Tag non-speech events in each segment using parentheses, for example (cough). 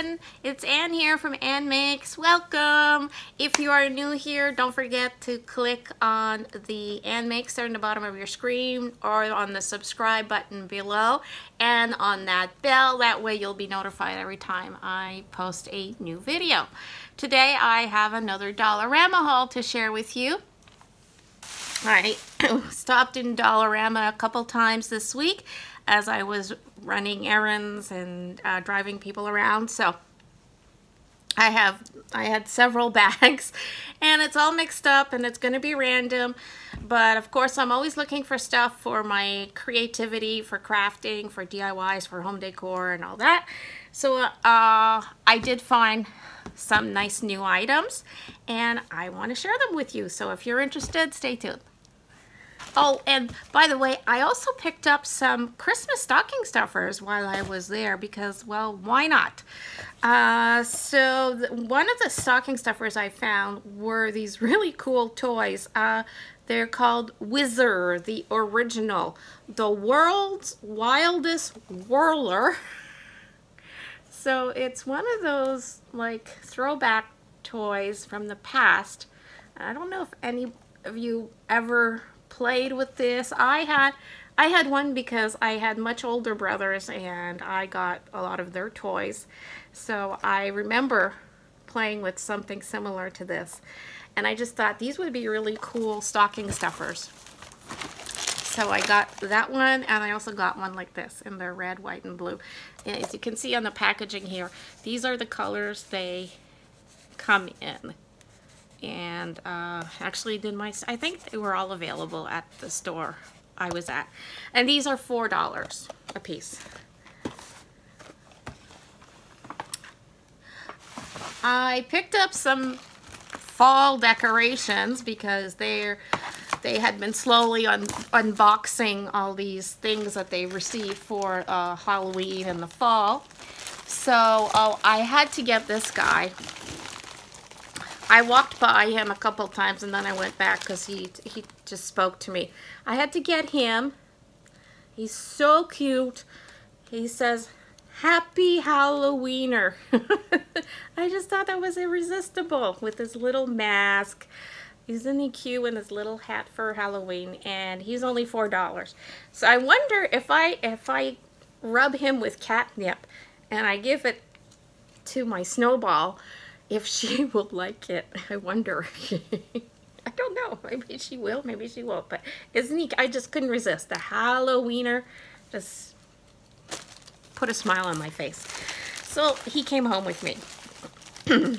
everyone. It's Ann here from Ann Makes. Welcome. If you are new here, don't forget to click on the Ann Makes there in the bottom of your screen or on the subscribe button below and on that bell. That way you'll be notified every time I post a new video. Today I have another Dollarama haul to share with you. I (coughs) stopped in Dollarama a couple times this week as I was running errands and uh, driving people around. So I have I had several (laughs) bags and it's all mixed up and it's going to be random. But of course, I'm always looking for stuff for my creativity, for crafting, for DIYs, for home decor and all that. So uh, I did find some nice new items and I want to share them with you. So if you're interested, stay tuned. Oh, and by the way, I also picked up some Christmas stocking stuffers while I was there because, well, why not? Uh, so one of the stocking stuffers I found were these (laughs) really cool toys. Uh, they're called Whizzer, the original. The world's wildest whirler. (laughs) So it's one of those like throwback toys from the past. I don't know if any of you ever played with this. I had I had one because I had much older brothers and I got a lot of their toys. So I remember playing with something similar to this. And I just thought these would be really cool stocking stuffers. So I got that one and I also got one like this in the red, white, and blue. And as you can see on the packaging here, these are the colors they come in and uh, actually did my, I think they were all available at the store I was at. And these are $4 a piece. I picked up some fall decorations because they're they had been slowly un unboxing all these things that they received for uh, Halloween and the fall. So oh, I had to get this guy I walked by him a couple times and then I went back because he, he just spoke to me. I had to get him. He's so cute. He says, Happy Halloweener. (laughs) I just thought that was irresistible with his little mask. Isn't he cute in his little hat for Halloween? And he's only $4. So I wonder if I, if I rub him with catnip and I give it to my snowball, if she (laughs) will like it. I wonder. I don't know. Maybe she will. Maybe she won't. But isn't he? I just couldn't resist. The Halloweener just put a smile on my face. So he came home with me. (clears throat)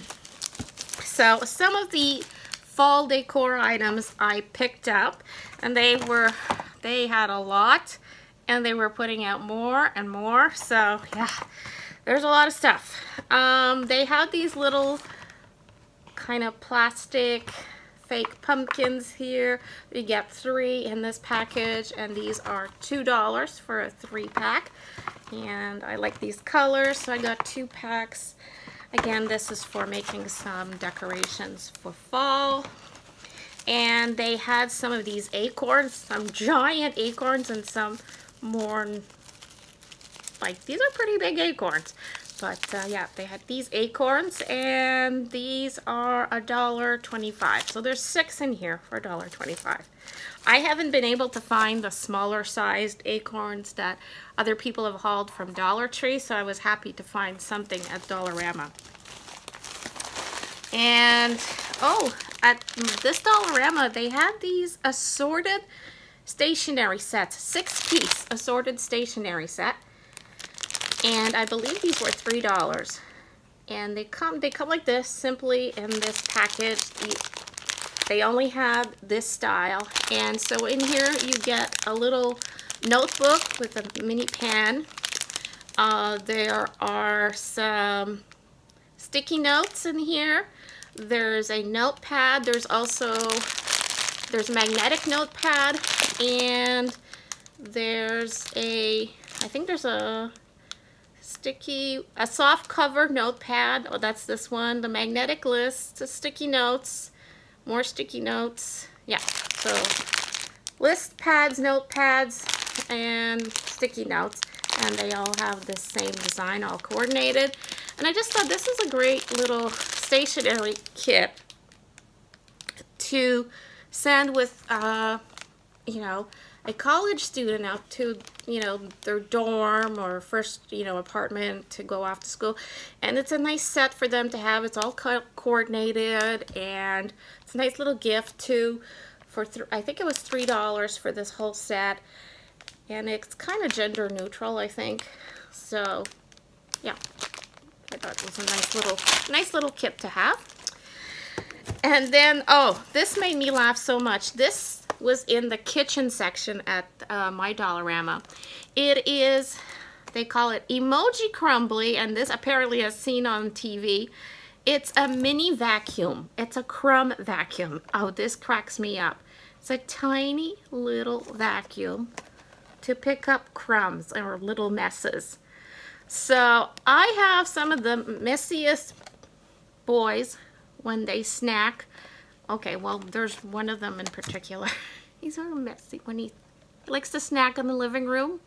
so some of the fall decor items I picked up and they were, they had a lot and they were putting out more and more. So yeah, there's a lot of stuff. Um, they had these little kind of plastic fake pumpkins here. You get three in this package and these are $2 for a three pack. And I like these colors so I got two packs. Again, this is for making some decorations for fall. And they had some of these acorns, some giant acorns and some more like these are pretty big acorns. But uh, yeah they had these acorns and these are a dollar 25 so there's six in here for a dollar 25 I haven't been able to find the smaller sized acorns that other people have hauled from Dollar Tree so I was happy to find something at Dollarama. And oh at this Dollarama they had these assorted stationery sets six piece assorted stationery set and I believe these were three dollars. And they come they come like this simply in this package. They only have this style. And so in here you get a little notebook with a mini pen. Uh, there are some sticky notes in here. There's a notepad. There's also there's a magnetic notepad. And there's a I think there's a sticky, a soft cover notepad. Oh, that's this one. The magnetic list, the sticky notes, more sticky notes. Yeah, so list pads, notepads, and sticky notes. And they all have the same design, all coordinated. And I just thought this is a great little stationery kit to send with, uh, you know, a college student out to, you know, their dorm or first, you know, apartment to go off to school. And it's a nice set for them to have. It's all co coordinated and it's a nice little gift too for, I think it was $3 for this whole set. And it's kind of gender neutral, I think. So, yeah. I thought it was a nice little, nice little kit to have. And then, oh, this made me laugh so much. This was in the kitchen section at uh, my Dollarama. It is, they call it Emoji Crumbly, and this apparently is seen on TV. It's a mini vacuum. It's a crumb vacuum. Oh, this cracks me up. It's a tiny little vacuum to pick up crumbs or little messes. So I have some of the messiest boys when they snack. Okay, well, there's one of them in particular. (laughs) He's a messy when he likes to snack in the living room.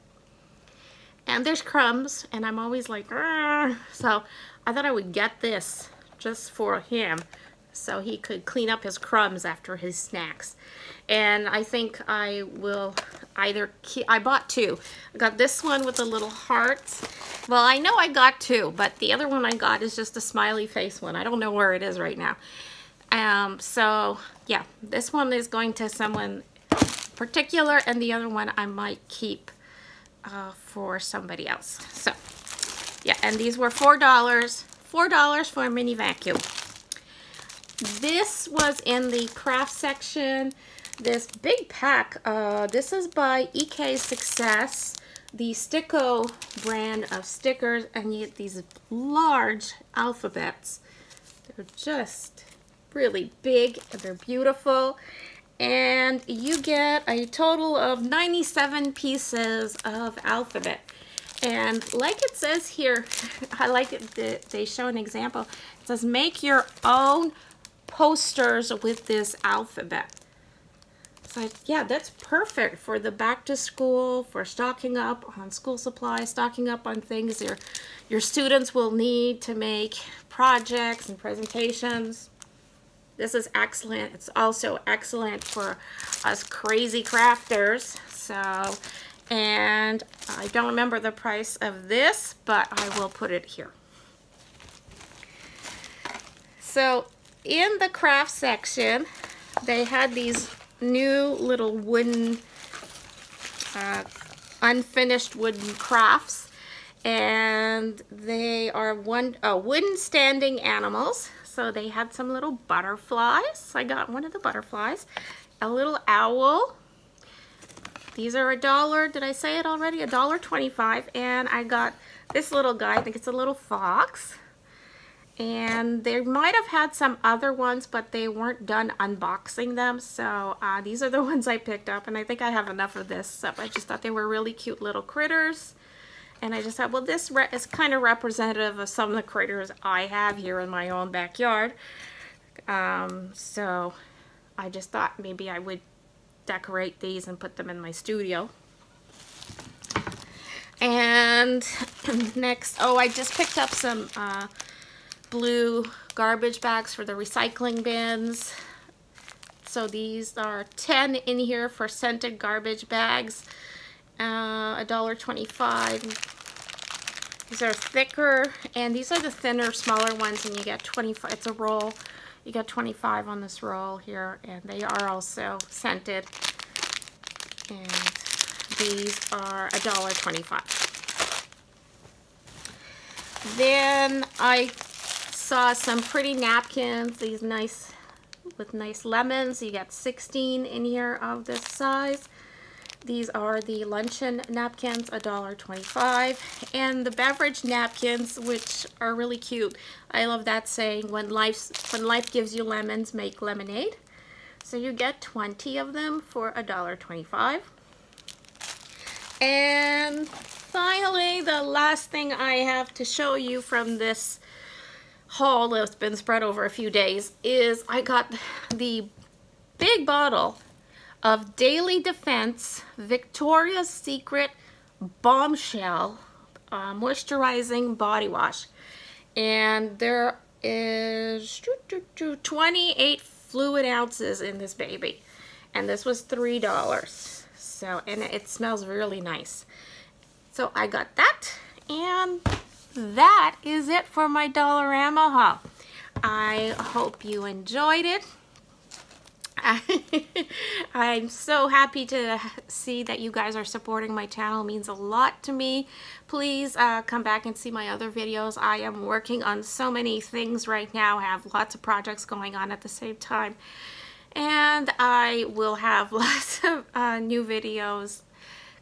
And there's crumbs, and I'm always like, Argh. so I thought I would get this just for him so he could clean up his crumbs after his snacks. And I think I will either I bought two. I got this one with the little hearts. Well, I know I got two, but the other one I got is just a smiley face one. I don't know where it is right now. Um, so yeah, this one is going to someone particular and the other one I might keep uh, for somebody else. So yeah, and these were $4, $4 for a mini vacuum. This was in the craft section. This big pack, uh, this is by EK Success, the Sticko brand of stickers, and you get these large alphabets. They're just really big and they're beautiful. And you get a total of 97 pieces of alphabet. And like it says here, (laughs) I like it, they show an example. It says make your own posters with this alphabet. So yeah, that's perfect for the back to school, for stocking up on school supplies, stocking up on things your, your students will need to make projects and presentations. This is excellent. It's also excellent for us crazy crafters. So, and I don't remember the price of this, but I will put it here. So in the craft section, they had these new little wooden, uh, unfinished wooden crafts. And they are one uh, wooden standing animals. So they had some little butterflies. I got one of the butterflies. A little owl. These are a dollar. Did I say it already? A dollar twenty-five. And I got this little guy. I think it's a little fox and they might have had some other ones but they weren't done unboxing them so uh, these are the (laughs) ones I picked up and I think I have enough of this so I just thought they were really cute little critters and I just thought well this is kind of representative of some of the critters I have here in my own backyard um, so I just thought maybe I would decorate these and put them in my studio and (clears throat) next oh I just picked up some uh, blue garbage bags for the recycling bins. So these are 10 in here for scented garbage bags. Uh, $1.25. These are thicker, and these are the thinner, smaller ones, and you get 25. It's a roll. You get 25 on this roll here, and they are also scented. And these are $1.25. Then I saw some pretty napkins, these nice, with nice lemons. You got 16 in here of this size. These are the luncheon napkins, $1.25. And the beverage napkins, which are really cute. I love that saying, when, life when life gives you lemons, make lemonade. So you get 20 of them for $1.25. And finally, the last thing I have to show you from this haul that's been spread over a few days is I got the big bottle of Daily Defense Victoria's Secret Bombshell uh, Moisturizing Body Wash. And there is 28 fluid ounces in this baby. And this was $3. So, and it smells really nice. So I got that. And that is it for my Dollarama haul. I hope you enjoyed it. (laughs) I'm so happy to see that you guys are supporting my channel. It means a lot to me. Please uh, come back and see my other videos. I am working on so many things right now. I have lots of projects going on at the same time. And I will have (laughs) lots of uh, new videos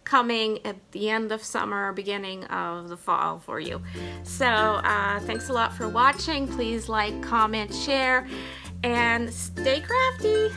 coming at the end of summer beginning of the fall for you so uh, thanks a lot for watching please like comment share and stay crafty